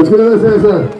お疲れ様です。